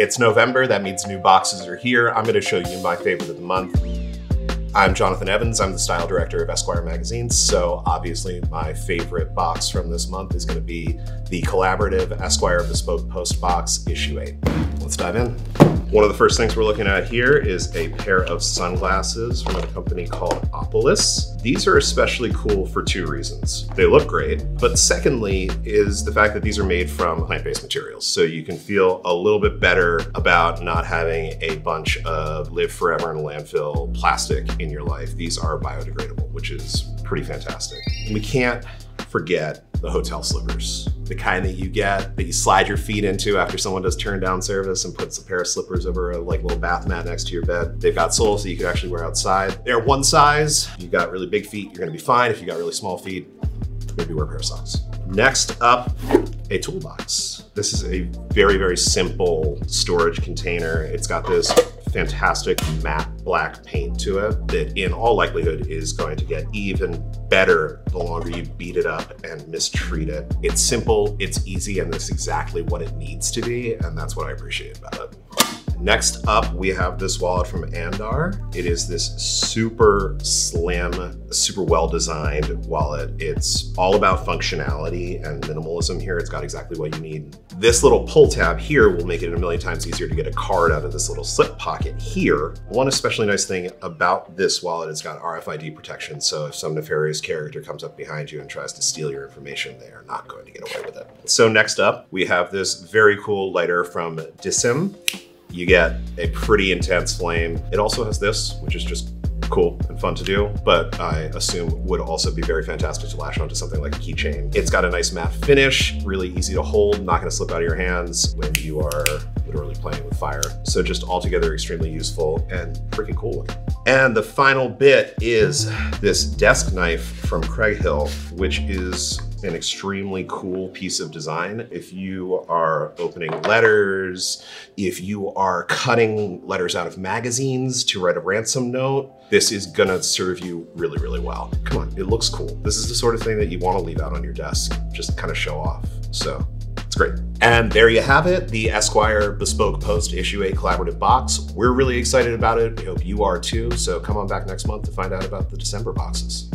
It's November, that means new boxes are here. I'm gonna show you my favorite of the month. I'm Jonathan Evans. I'm the style director of Esquire magazine. So obviously my favorite box from this month is gonna be the collaborative Esquire Bespoke Post Box issue eight. Let's dive in. One of the first things we're looking at here is a pair of sunglasses from a company called Opolis. These are especially cool for two reasons. They look great, but secondly is the fact that these are made from plant-based materials. So you can feel a little bit better about not having a bunch of live forever in a landfill plastic in your life. These are biodegradable, which is pretty fantastic. We can't forget the hotel slippers. The kind that you get, that you slide your feet into after someone does turn down service and puts a pair of slippers over a like little bath mat next to your bed. They've got soles that you can actually wear outside. They're one size. you've got really big feet, you're gonna be fine. If you got really small feet, maybe wear a pair of socks. Next up, a toolbox. This is a very, very simple storage container. It's got this fantastic matte black paint to it that in all likelihood is going to get even better the longer you beat it up and mistreat it. It's simple, it's easy, and that's exactly what it needs to be, and that's what I appreciate about it. Next up, we have this wallet from Andar. It is this super slim, super well-designed wallet. It's all about functionality and minimalism here. It's got exactly what you need. This little pull tab here will make it a million times easier to get a card out of this little slip pocket here. One especially nice thing about this wallet, it's got RFID protection. So if some nefarious character comes up behind you and tries to steal your information, they are not going to get away with it. So next up, we have this very cool lighter from Dissim. you get a pretty intense flame. It also has this, which is just cool and fun to do, but I assume would also be very fantastic to lash onto something like a keychain. It's got a nice matte finish, really easy to hold, not gonna slip out of your hands when you are literally playing with fire. So just altogether extremely useful and freaking cool looking. And the final bit is this desk knife from Craighill, which is an extremely cool piece of design. If you are opening letters, if you are cutting letters out of magazines to write a ransom note, this is gonna serve you really, really well. Come on, it looks cool. This is the sort of thing that you wanna leave out on your desk, just kind of show off. So it's great. And there you have it, the Esquire Bespoke Post Issue 8 collaborative box. We're really excited about it. We hope you are too. So come on back next month to find out about the December boxes.